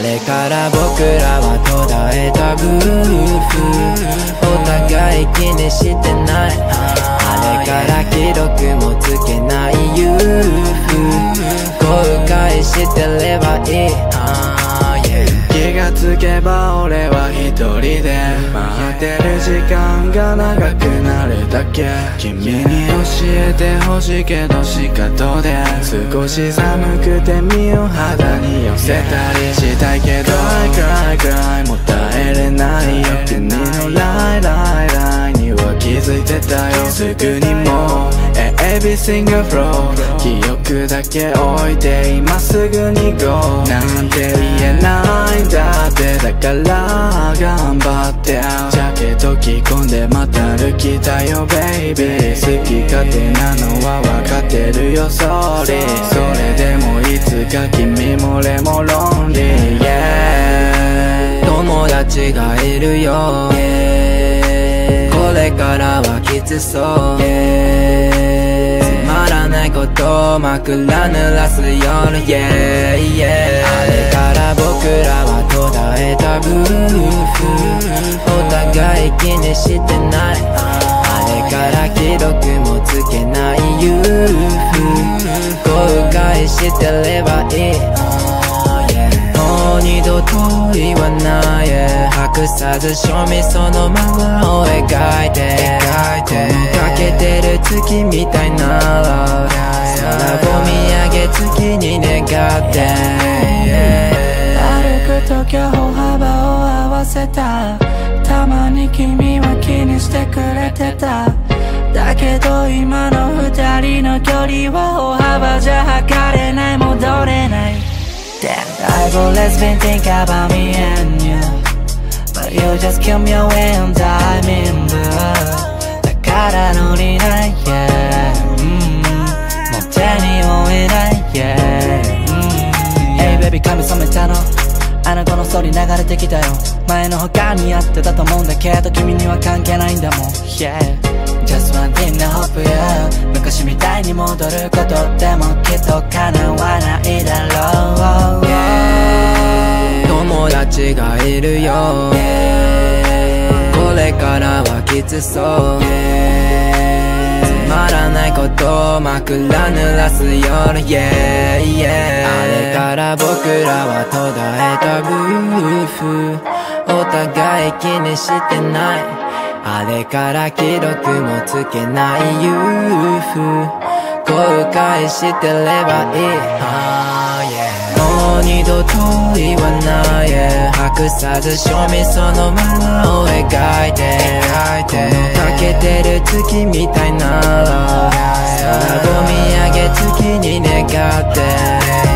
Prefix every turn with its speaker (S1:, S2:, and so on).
S1: あれから僕らは途絶えた夫婦お互い気にしてない。あれから既読もつけない夫婦後悔してればいい。
S2: 気がつけば俺は一人で。時間が長くなるだけ。君に教えてほしいけど仕方で。少し寒くて身を肌に寄せたりしたいけど。Cry cry cry もう耐えれないよ。君のライライライには気づいてたよ。すぐにもう Everything a flow 記憶だけ置いて今すぐに Go なんて言えないんだって。だから頑張って。でまた歩きたよ Baby 好き勝手なのは分かってるよ Sorry それでもいつか君も俺も Lonely Yeah
S1: 友達がいるよ、yeah これからはきつそう、yeah つまらないことを枕濡らす夜、yeah, yeah と言わない。隠さず正味そのままを描いて。このかけてる月みたいなら。空を見上げ月に願って。
S3: 歩く時は歩幅を合わせた。たまに君は気にしてくれてた。だけど今の二人の距離は歩幅じゃ測れない。戻れない。Damn, I've always been thinking about me and you But you just kill me away on timing, boo だから乗りない yeah、うん、もう手に負えない yeah、うん、Hey baby 髪染めたのあの子のストーリー流れてきたよ前の他にやってたと思うんだけど君には関係ないんだもん Yeah Just one thing I hope you 昔みたいに戻ることでもきっと叶わない
S1: きつそう、つまらないことを枕濡らす夜、yeah, yeah、あれから僕らは途絶えたグーフ。お互い気にしてない。あれから既読もつけない憂鬱後悔してればいい、ah, yeah もう二度と言わない。隠さず正味そのままを描い月みたいなら空を見上げ月に願って。